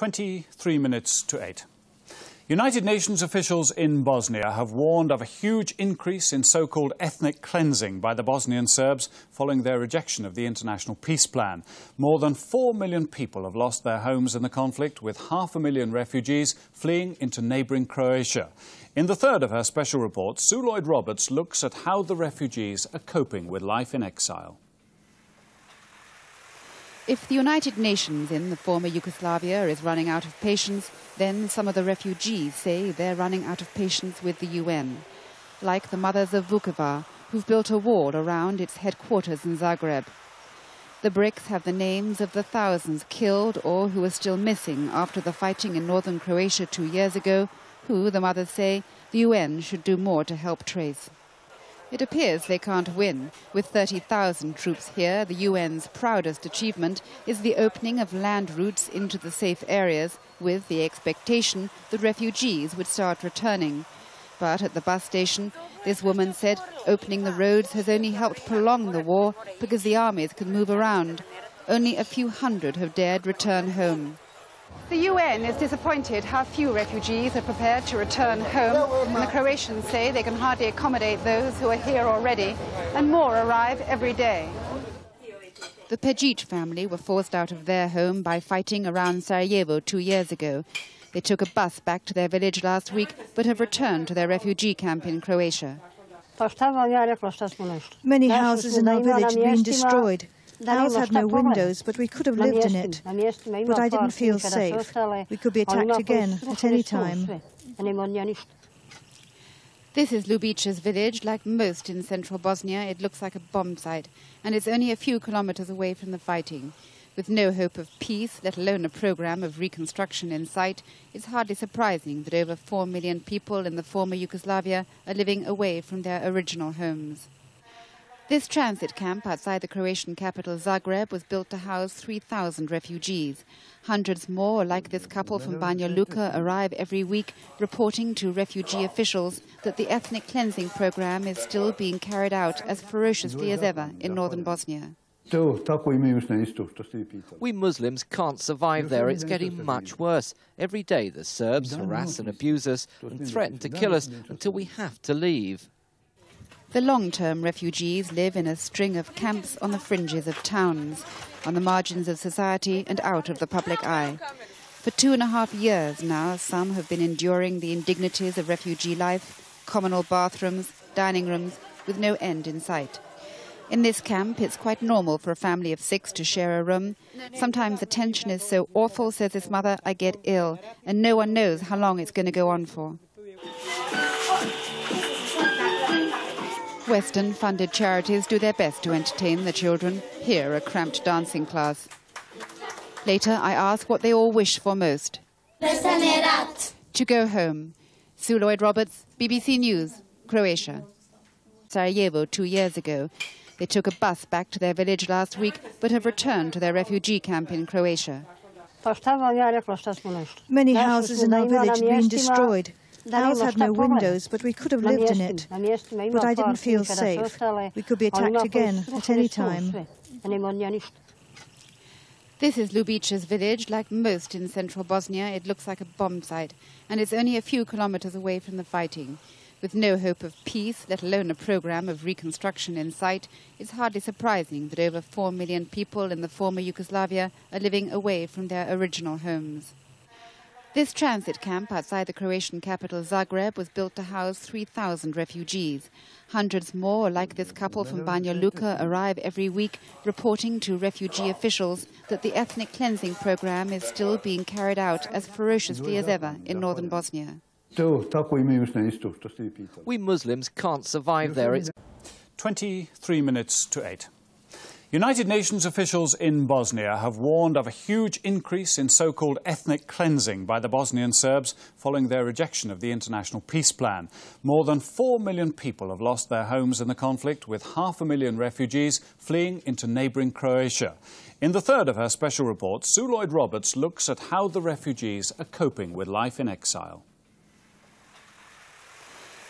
23 minutes to 8. United Nations officials in Bosnia have warned of a huge increase in so called ethnic cleansing by the Bosnian Serbs following their rejection of the international peace plan. More than 4 million people have lost their homes in the conflict, with half a million refugees fleeing into neighbouring Croatia. In the third of her special report, Sue Lloyd Roberts looks at how the refugees are coping with life in exile. If the United Nations in the former Yugoslavia is running out of patience, then some of the refugees say they're running out of patience with the UN. Like the mothers of Vukovar, who've built a wall around its headquarters in Zagreb. The bricks have the names of the thousands killed or who are still missing after the fighting in northern Croatia two years ago, who, the mothers say, the UN should do more to help trace. It appears they can't win. With 30,000 troops here, the UN's proudest achievement is the opening of land routes into the safe areas with the expectation that refugees would start returning. But at the bus station, this woman said opening the roads has only helped prolong the war because the armies can move around. Only a few hundred have dared return home. The UN is disappointed how few refugees are prepared to return home, and the Croatians say they can hardly accommodate those who are here already, and more arrive every day. The Pejic family were forced out of their home by fighting around Sarajevo two years ago. They took a bus back to their village last week, but have returned to their refugee camp in Croatia. Many houses in our village have been destroyed. The house had no windows, but we could have lived in it. But I didn't feel safe. We could be attacked again at any time. This is Ljubica's village. Like most in central Bosnia, it looks like a bomb site, and it's only a few kilometers away from the fighting. With no hope of peace, let alone a program of reconstruction in sight, it's hardly surprising that over 4 million people in the former Yugoslavia are living away from their original homes. This transit camp outside the Croatian capital Zagreb was built to house 3,000 refugees. Hundreds more, like this couple from Banja Luka, arrive every week, reporting to refugee officials that the ethnic cleansing program is still being carried out as ferociously as ever in northern Bosnia. We Muslims can't survive there. It's getting much worse. Every day the Serbs harass and abuse us and threaten to kill us until we have to leave. The long-term refugees live in a string of camps on the fringes of towns, on the margins of society and out of the public eye. For two and a half years now, some have been enduring the indignities of refugee life, communal bathrooms, dining rooms, with no end in sight. In this camp, it's quite normal for a family of six to share a room. Sometimes the tension is so awful, says this mother, I get ill, and no one knows how long it's going to go on for. Western funded charities do their best to entertain the children. Here, a cramped dancing class. Later, I ask what they all wish for most. To go home. Sue Lloyd Roberts, BBC News, Croatia. Sarajevo two years ago. They took a bus back to their village last week, but have returned to their refugee camp in Croatia. Many houses in our village have been destroyed. The house had no windows, but we could have lived in it. But I didn't feel safe. We could be attacked again at any time. This is Ljubica's village. Like most in central Bosnia, it looks like a bomb site, and it's only a few kilometers away from the fighting. With no hope of peace, let alone a program of reconstruction in sight, it's hardly surprising that over 4 million people in the former Yugoslavia are living away from their original homes. This transit camp outside the Croatian capital Zagreb was built to house 3,000 refugees. Hundreds more, like this couple from Banja Luka, arrive every week, reporting to refugee officials that the ethnic cleansing program is still being carried out as ferociously as ever in northern Bosnia. We Muslims can't survive there. It's 23 minutes to 8. United Nations officials in Bosnia have warned of a huge increase in so-called ethnic cleansing by the Bosnian Serbs following their rejection of the international peace plan. More than 4 million people have lost their homes in the conflict, with half a million refugees fleeing into neighbouring Croatia. In the third of her special report, Sue Lloyd Roberts looks at how the refugees are coping with life in exile.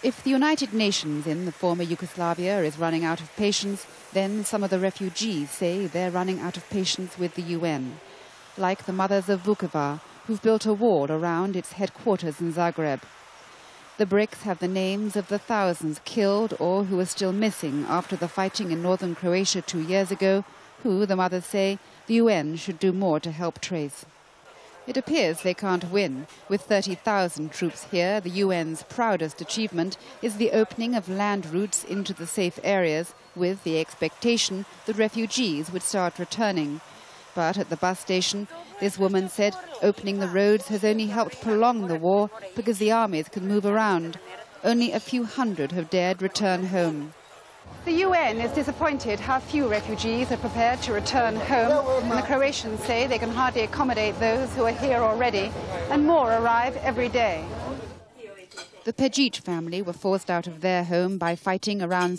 If the United Nations in the former Yugoslavia is running out of patience, then some of the refugees say they're running out of patience with the UN. Like the mothers of Vukovar, who've built a wall around its headquarters in Zagreb. The bricks have the names of the thousands killed or who are still missing after the fighting in northern Croatia two years ago, who, the mothers say, the UN should do more to help trace. It appears they can't win. With 30,000 troops here, the UN's proudest achievement is the opening of land routes into the safe areas with the expectation that refugees would start returning. But at the bus station, this woman said opening the roads has only helped prolong the war because the armies can move around. Only a few hundred have dared return home. The UN is disappointed how few refugees are prepared to return home, and the Croatians say they can hardly accommodate those who are here already, and more arrive every day. The Pejic family were forced out of their home by fighting around